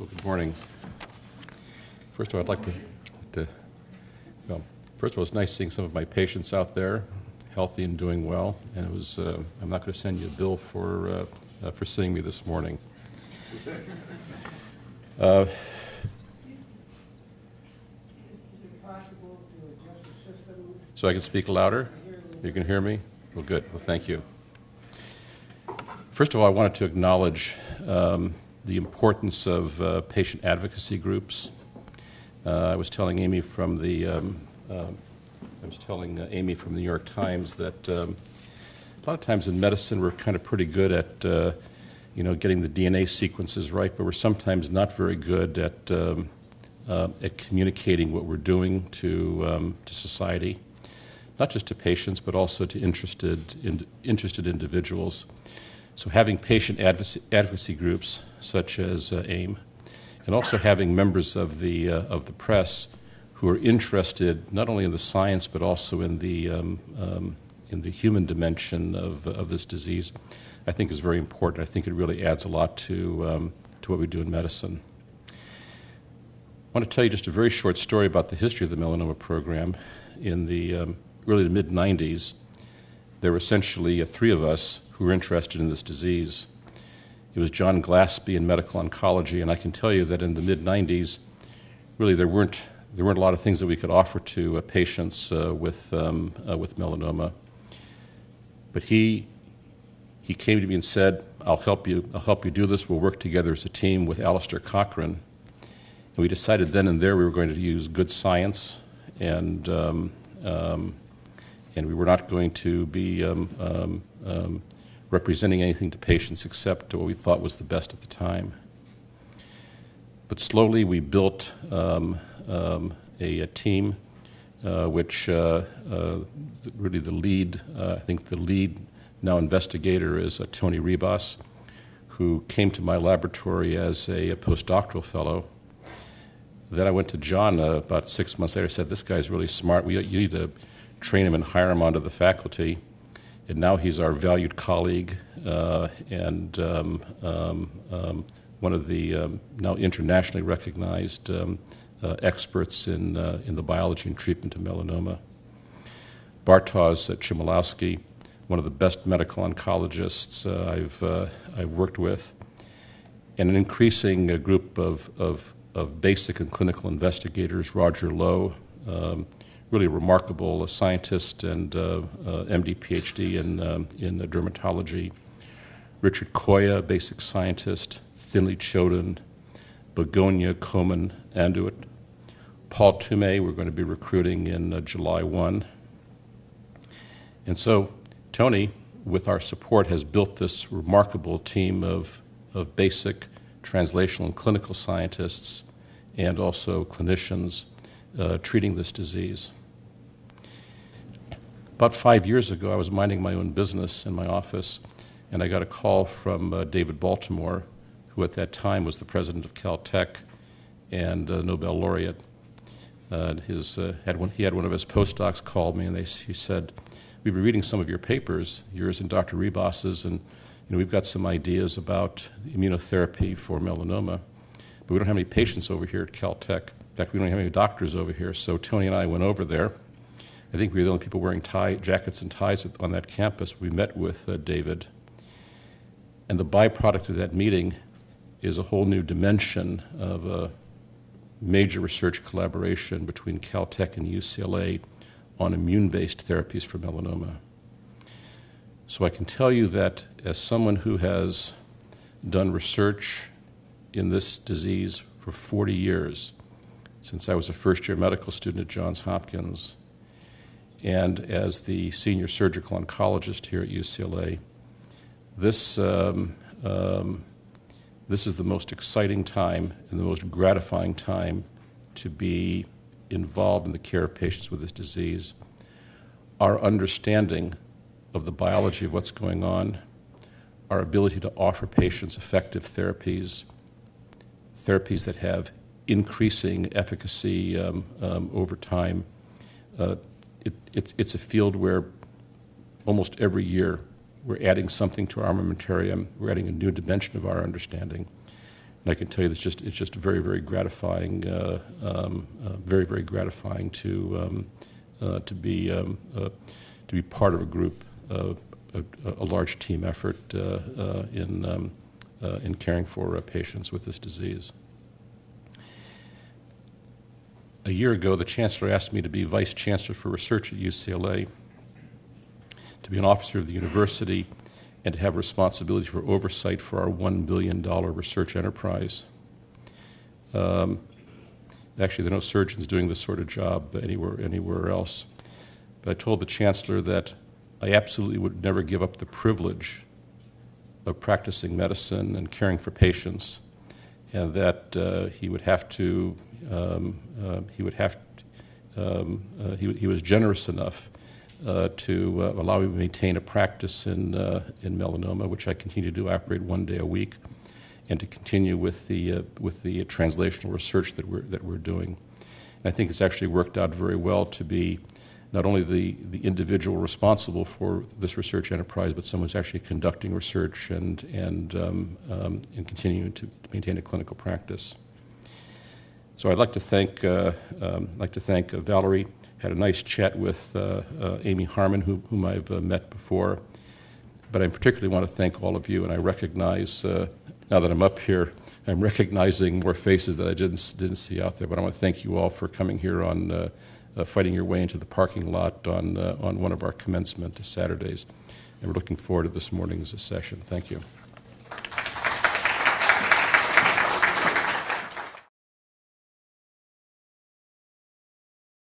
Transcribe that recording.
Well, good morning. First of all, I'd like to, to well, first of all, it's nice seeing some of my patients out there, healthy and doing well. And it was, uh, I'm not going to send you a bill for, uh, uh, for seeing me this morning. Uh, so I can speak louder? You can hear me? Well, good. Well, thank you. First of all, I wanted to acknowledge um, the importance of uh, patient advocacy groups. Uh, I was telling Amy from the um, uh, I was telling uh, Amy from the New York Times that um, a lot of times in medicine we're kind of pretty good at you know getting the DNA sequences right, but we're sometimes not very good at um, at communicating what we're doing to um, to society, not just to patients but also to interested in, interested individuals. So, having patient advocacy groups such as uh, AIM, and also having members of the, uh, of the press who are interested not only in the science but also in the, um, um, in the human dimension of, of this disease, I think is very important. I think it really adds a lot to, um, to what we do in medicine. I want to tell you just a very short story about the history of the melanoma program. In the um, early to mid 90s, there were essentially three of us who were interested in this disease. It was John Glaspy in medical oncology, and I can tell you that in the mid 90s, really there weren't, there weren't a lot of things that we could offer to uh, patients uh, with, um, uh, with melanoma. But he, he came to me and said, I'll help, you, I'll help you do this. We'll work together as a team with Alistair Cochran. And we decided then and there we were going to use good science and um, um, and we were not going to be um, um, um, representing anything to patients except what we thought was the best at the time. But slowly we built um, um, a, a, team uh, which uh, uh, really the lead, uh, I think the lead now investigator is uh, Tony Ribas, who came to my laboratory as a, a postdoctoral fellow. Then I went to John uh, about six months later. Said, "This guy's really smart. We, you need to train him and hire him onto the faculty. And now he's our valued colleague uh, and um, um, um one of the um, now internationally recognized um, uh, experts in, uh, in the biology and treatment of melanoma. Bartosz Chmielowski, one of the best medical oncologists uh, I've, uh, I've worked with, and an increasing group of, of, of basic and clinical investigators, Roger Lo, um, really remarkable a scientist and uh, uh, MD, PhD in, um, in dermatology. Richard Koya, basic scientist. Thinle Chodon, Begonia Komen Anduit. Paul Tumeh, we're going to be recruiting in uh, July 1. And so Tony, with our support, has built this remarkable team of, of basic translational and clinical scientists and also clinicians uh, treating this disease. About five years ago, I was minding my own business in my office, and I got a call from uh, David Baltimore, who at that time was the president of Caltech and uh, Nobel laureate. Uh, his, uh, had one, he had one of his postdocs call me, and they, he said, We've been reading some of your papers, yours and Dr. Ribas's, and you know, we've got some ideas about immunotherapy for melanoma, but we don't have any patients over here at Caltech. In fact, we don't have any doctors over here. So Tony and I went over there I think we were the only people wearing tie, jackets and ties on that campus. We met with uh, David. And the byproduct of that meeting is a whole new dimension of a major research collaboration between Caltech and UCLA on immune based therapies for melanoma. So I can tell you that as someone who has done research in this disease for 40 years, since I was a first year medical student at Johns Hopkins, and as the senior surgical oncologist here at UCLA, this, um, um, this is the most exciting time and the most gratifying time to be involved in the care of patients with this disease. Our understanding of the biology of what's going on, our ability to offer patients effective therapies, therapies that have increasing efficacy um, um over time, uh, it, it's, it's a field where almost every year we're adding something to our armamentarium, we're adding a new dimension of our understanding. And I can tell you, it's just it's just very very gratifying, uh, um, uh, very very gratifying to um, uh, to be um, uh, to be part of a group, uh, a, a, large team effort uh, in um, in caring for patients with this disease. A year ago, the chancellor asked me to be vice chancellor for research at UCLA, to be an officer of the university, and to have responsibility for oversight for our $1 billion research enterprise. Um, actually, there are no surgeons doing this sort of job anywhere, anywhere else. But I told the chancellor that I absolutely would never give up the privilege of practicing medicine and caring for patients, and that uh, he would have to, um, uh, he would have, um, uh, he, he was generous enough uh, to uh, allow me to maintain a practice in, uh, in melanoma, which I continue to do, operate one day a week, and to continue with the, with the translational research that we're, that we're doing. And I think it's actually worked out very well to be not only the, the individual responsible for this research enterprise, but someone who's actually conducting research and, and, um, um, and continuing to maintain a clinical practice. So I'd like to thank, uh, um, like to thank uh, Valerie had a nice chat with uh, uh, Amy Harmon, who, whom I've uh, met before. But I particularly want to thank all of you, and I recognize, now that I'm up here, I'm recognizing more faces that I didn't, didn't see out there. But I want to thank you all for coming here on uh, fighting your way into the parking lot on, uh, on one of our commencement Saturdays. And we're looking forward to this morning's session. Thank you.